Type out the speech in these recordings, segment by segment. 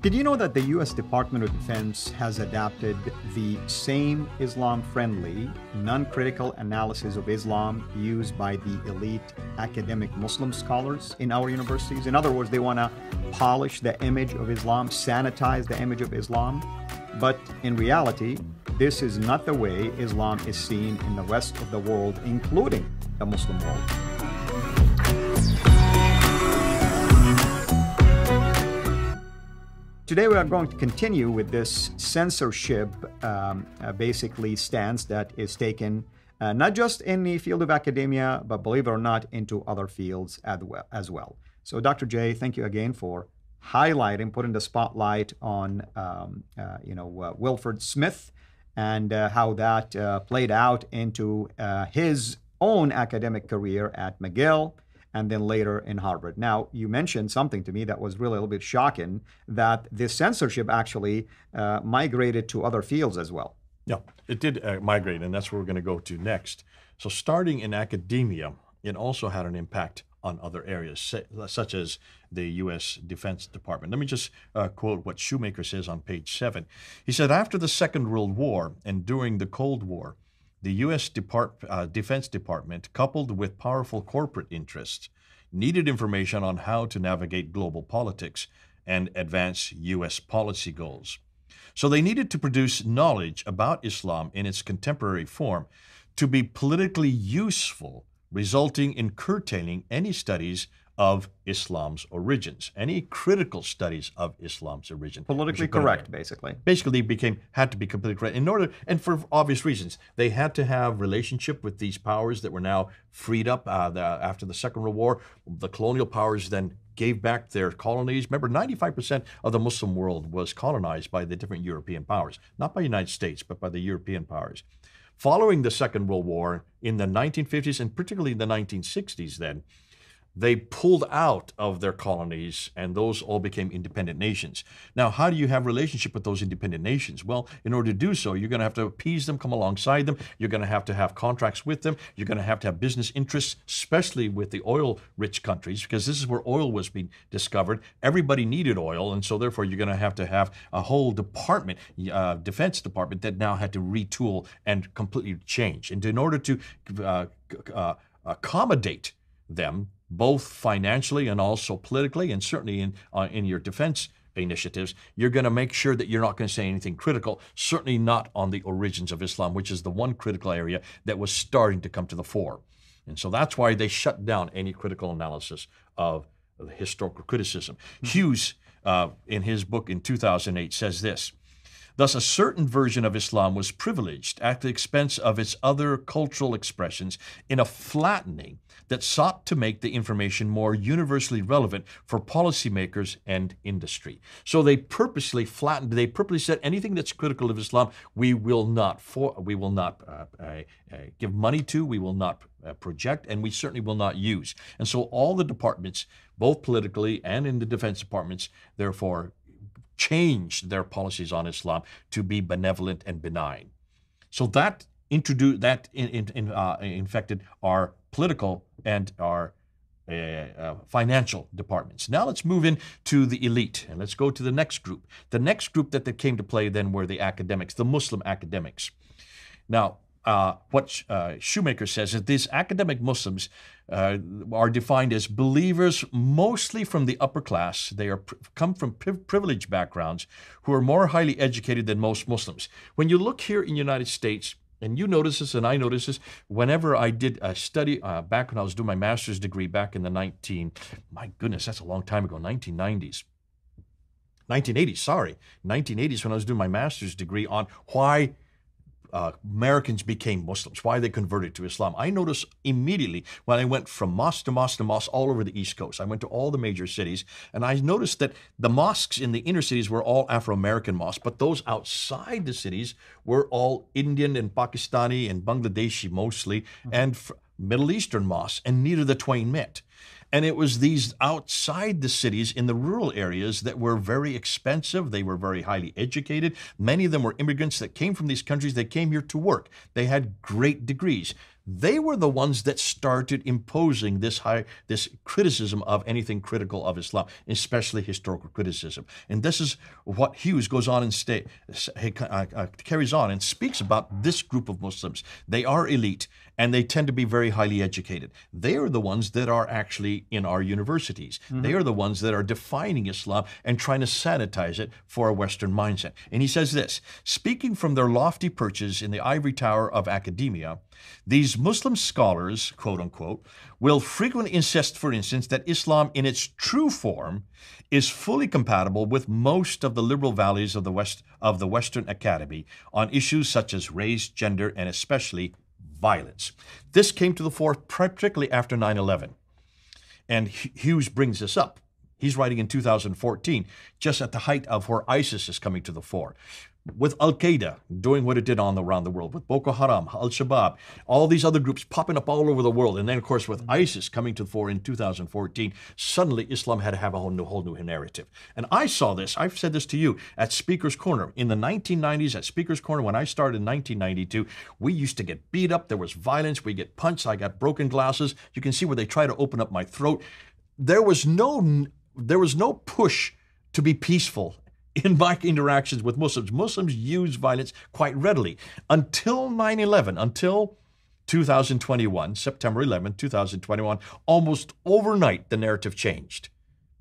Did you know that the U.S. Department of Defense has adapted the same Islam friendly, non critical analysis of Islam used by the elite academic Muslim scholars in our universities? In other words, they want to polish the image of Islam, sanitize the image of Islam. But in reality, this is not the way Islam is seen in the rest of the world, including the Muslim world. Today, we are going to continue with this censorship um, uh, basically stance that is taken uh, not just in the field of academia, but believe it or not, into other fields as well. So, Dr. Jay, thank you again for highlighting, putting the spotlight on, um, uh, you know, uh, Wilfred Smith and uh, how that uh, played out into his own academic career at McGill and then later in Harvard. Now, you mentioned something to me that was really a little bit shocking that this censorship actually uh, migrated to other fields as well. Yeah, it did uh, migrate, and that's where we're going to go to next. So, starting in academia, it also had an impact on other areas, such as the U.S. Defense Department. Let me just uh, quote what Shoemaker says on page seven. He said, After the Second World War and during the Cold War, the U.S. Depart, uh, Defense Department, coupled with powerful corporate interests, needed information on how to navigate global politics and advance U.S. policy goals. So they needed to produce knowledge about Islam in its contemporary form to be politically useful, resulting in curtailing any studies of Islam's origins, any critical studies of Islam's origin. Politically correct, basically. Basically, became had to be completely correct in order, and for obvious reasons, they had to have relationship with these powers that were now freed up uh, the, after the Second World War. The colonial powers then gave back their colonies. Remember, 95% of the Muslim world was colonized by the different European powers, not by the United States, but by the European powers. Following the Second World War in the 1950s and particularly in the 1960s, then they pulled out of their colonies and those all became independent nations. Now, how do you have relationship with those independent nations? Well, in order to do so, you're going to have to appease them, come alongside them. You're going to have to have contracts with them. You're going to have to have business interests, especially with the oil-rich countries, because this is where oil was being discovered. Everybody needed oil, and so therefore you're going to have to have a whole department, uh, defense department, that now had to retool and completely change. And in order to uh, uh, accommodate them, both financially and also politically, and certainly in uh, in your defense initiatives, you're going to make sure that you're not going to say anything critical, certainly not on the origins of Islam, which is the one critical area that was starting to come to the fore. And so that's why they shut down any critical analysis of historical criticism. Mm-hmm. Hughes, uh, in his book in 2008, says this Thus, a certain version of Islam was privileged at the expense of its other cultural expressions in a flattening that sought to make the information more universally relevant for policymakers and industry. So they purposely flattened, they purposely said anything that's critical of Islam, we will not, for, we will not uh, uh, uh, give money to, we will not uh, project, and we certainly will not use. And so all the departments, both politically and in the defense departments, therefore changed their policies on Islam to be benevolent and benign. So that introduced that in, in, in, uh, infected our political and our uh, uh, financial departments. Now let's move in to the elite and let's go to the next group. The next group that, that came to play then were the academics, the Muslim academics. Now, uh, what uh, Shoemaker says is these academic Muslims uh, are defined as believers mostly from the upper class. They are come from privileged backgrounds who are more highly educated than most Muslims. When you look here in the United States, and you notice this and I notice this, whenever I did a study uh, back when I was doing my master's degree back in the 19, my goodness, that's a long time ago, 1990s. 1980s, sorry, 1980s when I was doing my master's degree on why uh, Americans became Muslims, why they converted to Islam. I noticed immediately when I went from mosque to mosque to mosque all over the East Coast. I went to all the major cities, and I noticed that the mosques in the inner cities were all Afro American mosques, but those outside the cities were all Indian and Pakistani and Bangladeshi mostly, mm-hmm. and Middle Eastern mosques, and neither the twain met. And it was these outside the cities in the rural areas that were very expensive. They were very highly educated. Many of them were immigrants that came from these countries. They came here to work. They had great degrees. they were the ones that started imposing this high, this criticism of anything critical of Islam, especially historical criticism. And this is what Hughes goes on and stay, uh, uh, carries on and speaks about this group of Muslims. They are elite and they tend to be very highly educated. They are the ones that are actually in our universities. Mm-hmm. They are the ones that are defining Islam and trying to sanitize it for a Western mindset. And he says this speaking from their lofty perches in the ivory tower of academia, these Muslim scholars, quote unquote, will frequently insist, for instance, that Islam in its true form is fully compatible with most of the liberal values of the West of the Western Academy on issues such as race, gender, and especially violence. This came to the fore particularly after 9 11. And Hughes brings this up. He's writing in 2014, just at the height of where ISIS is coming to the fore with Al Qaeda doing what it did on the, around the world, with Boko Haram, Al Shabaab, all these other groups popping up all over the world, and then of course with ISIS coming to the fore in 2014, suddenly Islam had to have a whole new, whole new narrative. And I saw this. I've said this to you at Speaker's Corner in the 1990s. At Speaker's Corner, when I started in 1992, we used to get beat up. There was violence. We get punched. I got broken glasses. You can see where they try to open up my throat. There was no there was no push to be peaceful in my interactions with Muslims. Muslims use violence quite readily until 9 11, until 2021, September 11, 2021, almost overnight, the narrative changed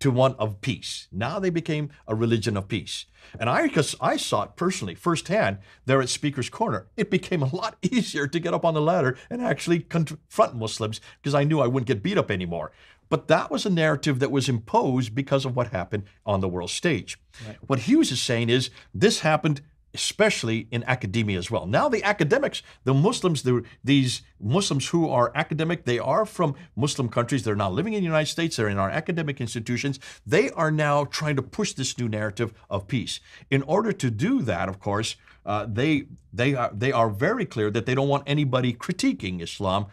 to one of peace. Now they became a religion of peace. And I, because I saw it personally firsthand there at Speaker's Corner, it became a lot easier to get up on the ladder and actually confront Muslims because I knew I wouldn't get beat up anymore. But that was a narrative that was imposed because of what happened on the world stage. Right. What Hughes is saying is this happened especially in academia as well. Now the academics, the Muslims, the, these Muslims who are academic, they are from Muslim countries. They're not living in the United States. They're in our academic institutions. They are now trying to push this new narrative of peace. In order to do that, of course, uh, they they are they are very clear that they don't want anybody critiquing Islam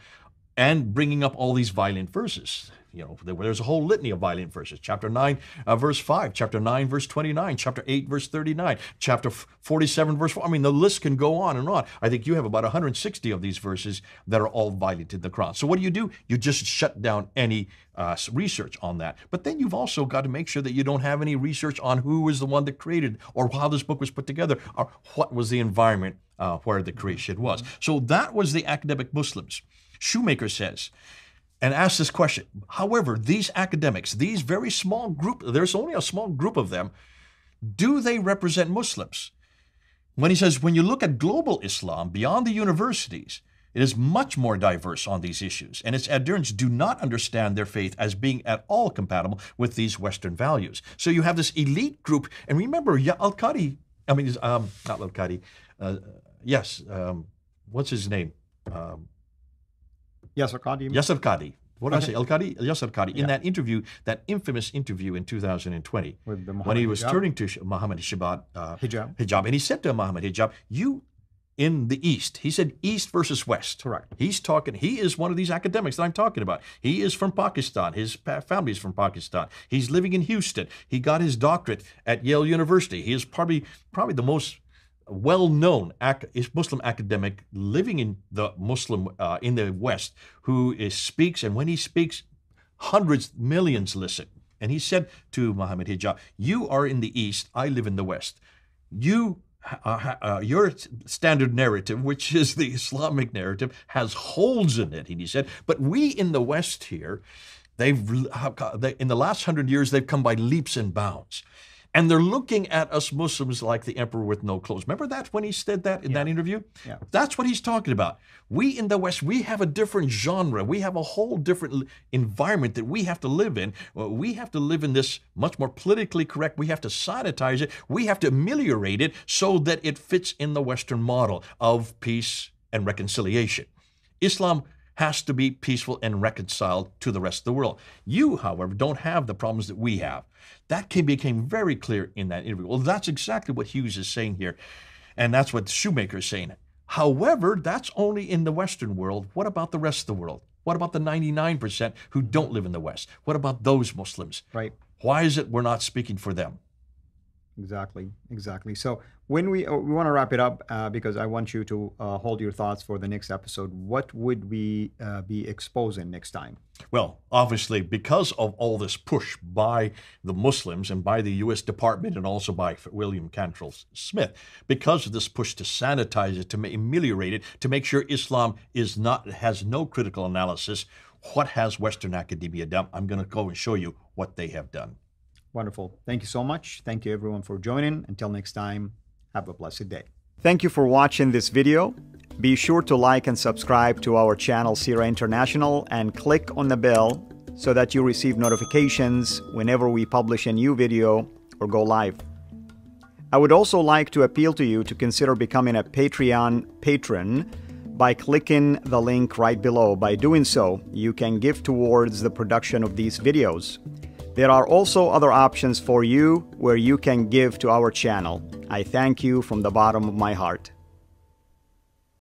and bringing up all these violent verses you know, there's a whole litany of violent verses. Chapter 9, uh, verse 5, chapter 9, verse 29, chapter 8, verse 39, chapter 47, verse 4. I mean, the list can go on and on. I think you have about 160 of these verses that are all violent in the Quran. So what do you do? You just shut down any uh, research on that. But then you've also got to make sure that you don't have any research on who was the one that created or how this book was put together or what was the environment uh, where the creation was. So that was the academic Muslims. Shoemaker says, and ask this question. However, these academics, these very small group, there's only a small group of them, do they represent Muslims? When he says, when you look at global Islam beyond the universities, it is much more diverse on these issues, and its adherents do not understand their faith as being at all compatible with these Western values. So you have this elite group, and remember, Al Qadi, I mean, um, not Al Qadi, uh, yes, um, what's his name? Um, Yasir Qadhi. Yasir Qadhi. What did I say? El Qadi? Yasir Qadhi. Yeah. In that interview, that infamous interview in 2020, when he was Hijab. turning to Muhammad Hijab, uh, Hijab. Hijab, and he said to Muhammad Hijab, you in the East. He said East versus West. Correct. He's talking, he is one of these academics that I'm talking about. He is from Pakistan. His family is from Pakistan. He's living in Houston. He got his doctorate at Yale University. He is probably probably the most well-known Muslim academic living in the Muslim uh, in the West who is, speaks, and when he speaks, hundreds, millions listen. And he said to Muhammad Hijab, "You are in the East. I live in the West. You." Uh, uh, your standard narrative, which is the Islamic narrative, has holes in it, and he said. But we in the West here, they've they, in the last hundred years they've come by leaps and bounds. And they're looking at us Muslims like the emperor with no clothes. Remember that when he said that in yeah. that interview? Yeah. That's what he's talking about. We in the West, we have a different genre. We have a whole different environment that we have to live in. Uh, we have to live in this much more politically correct. We have to sanitize it. We have to ameliorate it so that it fits in the Western model of peace and reconciliation. Islam has to be peaceful and reconciled to the rest of the world. You, however, don't have the problems that we have. That became very clear in that interview. Well, that's exactly what Hughes is saying here. And that's what Shoemaker is saying. However, that's only in the Western world. What about the rest of the world? What about the 99% who don't live in the West? What about those Muslims? Right. Why is it we're not speaking for them? Exactly, exactly. So when we uh, we want to wrap it up uh, because I want you to uh, hold your thoughts for the next episode. What would we uh, be exposing next time? Well, obviously, because of all this push by the Muslims and by the U.S. Department and also by William Cantwell Smith, because of this push to sanitize it, to ameliorate it, to make sure Islam is not has no critical analysis. What has Western academia done? I'm going to go and show you what they have done. Wonderful. Thank you so much. Thank you everyone for joining. Until next time, have a blessed day. Thank you for watching this video. Be sure to like and subscribe to our channel CIRA International and click on the bell so that you receive notifications whenever we publish a new video or go live. I would also like to appeal to you to consider becoming a Patreon patron by clicking the link right below. By doing so, you can give towards the production of these videos. There are also other options for you where you can give to our channel. I thank you from the bottom of my heart.